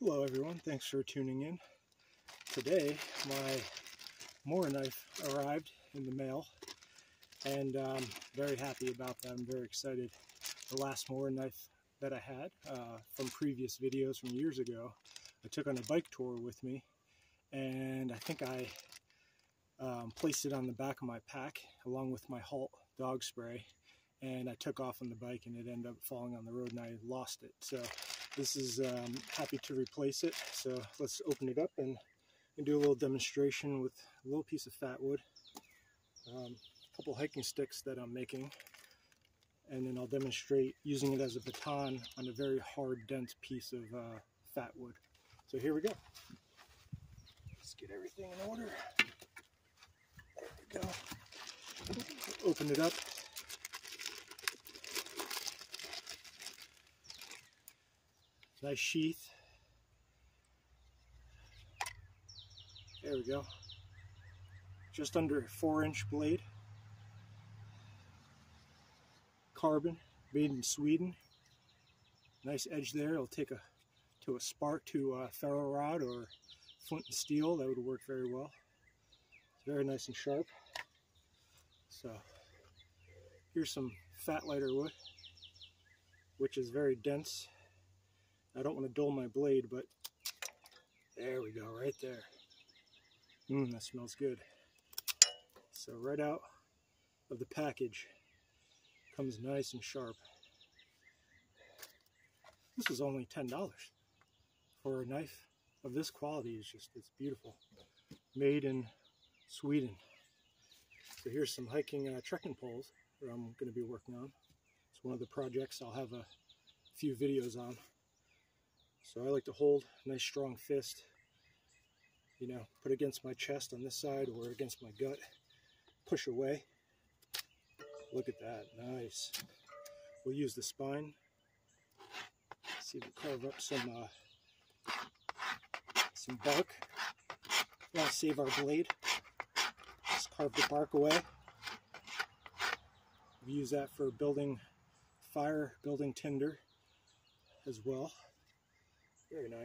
Hello everyone, thanks for tuning in. Today my Mora knife arrived in the mail and I'm um, very happy about that. I'm very excited. The last Mora knife that I had uh, from previous videos from years ago, I took on a bike tour with me and I think I um, placed it on the back of my pack along with my Halt dog spray and I took off on the bike and it ended up falling on the road and I lost it. So this is um, happy to replace it. So let's open it up and, and, do a little demonstration with a little piece of fat wood, um, a couple hiking sticks that I'm making, and then I'll demonstrate using it as a baton on a very hard, dense piece of uh, fat wood. So here we go. Let's get everything in order. There we go. Open it up. Nice sheath. There we go. Just under four inch blade. Carbon, made in Sweden. Nice edge there. It'll take a to a spark to a ferro rod or flint and steel. That would work very well. It's very nice and sharp. So here's some fat lighter wood, which is very dense I don't want to dull my blade, but there we go, right there. Mmm, that smells good. So right out of the package comes nice and sharp. This is only $10 for a knife of this quality. It's just, it's beautiful. Made in Sweden. So here's some hiking uh, trekking poles that I'm going to be working on. It's one of the projects I'll have a few videos on. So I like to hold a nice strong fist, you know, put against my chest on this side or against my gut, push away. Look at that, nice. We'll use the spine. See if we carve up some uh, some bark. We want to save our blade. Just carve the bark away. We use that for building fire, building tinder as well. Very nice.